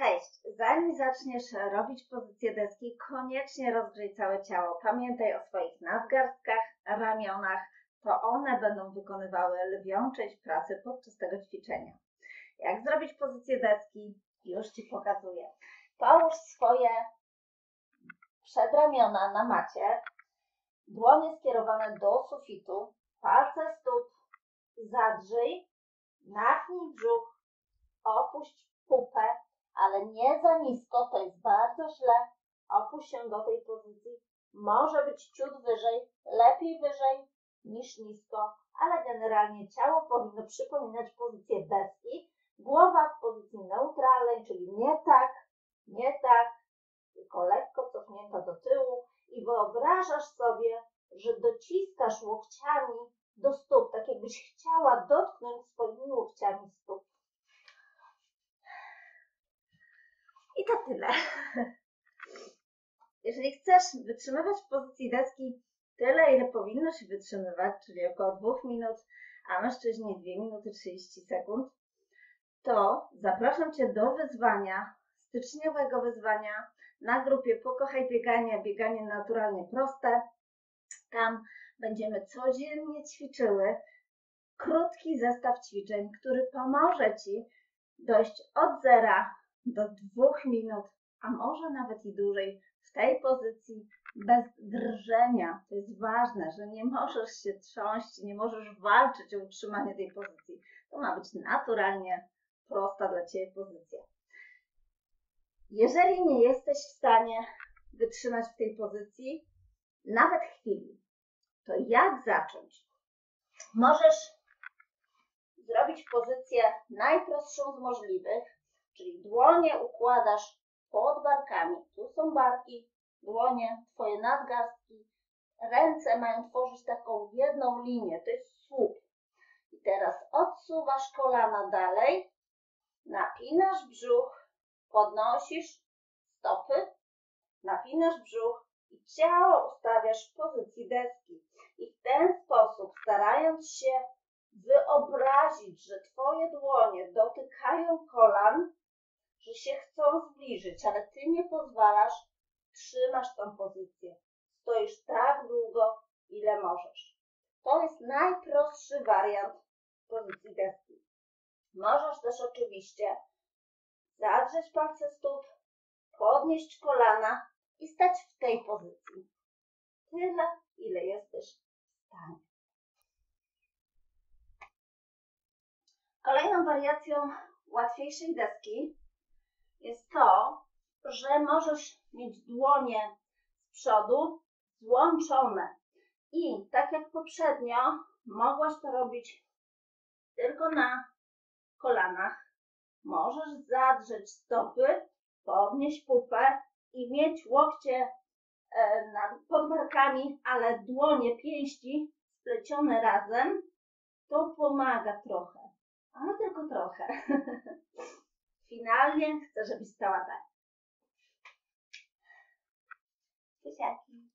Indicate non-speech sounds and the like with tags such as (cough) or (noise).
Cześć! Zanim zaczniesz robić pozycję deski, koniecznie rozgrzej całe ciało. Pamiętaj o swoich nadgarstkach, ramionach. To one będą wykonywały lwią część pracy podczas tego ćwiczenia. Jak zrobić pozycję deski? Już Ci pokazuję. Połóż swoje przedramiona na macie, dłonie skierowane do sufitu, palce stóp, zadrzyj, nachnij brzuch, opuść pupę, ale nie za nisko, to jest bardzo źle. Opuść się do tej pozycji. Może być ciut wyżej, lepiej wyżej niż nisko, ale generalnie ciało powinno przypominać pozycję deski. Głowa w pozycji neutralnej, czyli nie tak, nie tak, tylko lekko cofnięta do tyłu i wyobrażasz sobie, że dociskasz łokciami do stóp, tak jakbyś chciała dotknąć swoimi łokciami stóp. I to tyle. (laughs) Jeżeli chcesz wytrzymywać w pozycji deski tyle, ile powinno się wytrzymywać, czyli około 2 minut, a mężczyźni 2 minuty 30 sekund, to zapraszam Cię do wyzwania, styczniowego wyzwania na grupie Pokochaj Bieganie, bieganie naturalnie proste. Tam będziemy codziennie ćwiczyły krótki zestaw ćwiczeń, który pomoże Ci dojść od zera do dwóch minut, a może nawet i dłużej w tej pozycji bez drżenia. To jest ważne, że nie możesz się trząść, nie możesz walczyć o utrzymanie tej pozycji. To ma być naturalnie prosta dla Ciebie pozycja. Jeżeli nie jesteś w stanie wytrzymać w tej pozycji nawet chwili, to jak zacząć? Możesz zrobić pozycję najprostszą z możliwych, czyli dłonie układasz pod barkami. Tu są barki, dłonie, twoje nadgarstki, ręce mają tworzyć taką jedną linię, to jest słup. I teraz odsuwasz kolana dalej, napinasz brzuch, podnosisz stopy, napinasz brzuch i ciało ustawiasz w pozycji deski. I w ten sposób, starając się wyobrazić, że Twoje dłonie dotykają kolan, że się chcą zbliżyć, ale Ty nie pozwalasz, trzymasz tą pozycję. Stoisz tak długo, ile możesz. To jest najprostszy wariant pozycji deski. Możesz też oczywiście zadrzeć palce stóp, podnieść kolana i stać w tej pozycji. Tyle, ile jesteś w stanie. Kolejną wariacją łatwiejszej deski jest to, że możesz mieć dłonie z przodu złączone. I tak jak poprzednio, mogłaś to robić tylko na kolanach. Możesz zadrzeć stopy, podnieść pupę i mieć łokcie e, pod barkami, ale dłonie pięści splecione razem. To pomaga trochę, ale tylko trochę. (laughs) Finalnie chcę, żebyś stała tak. Buziaki.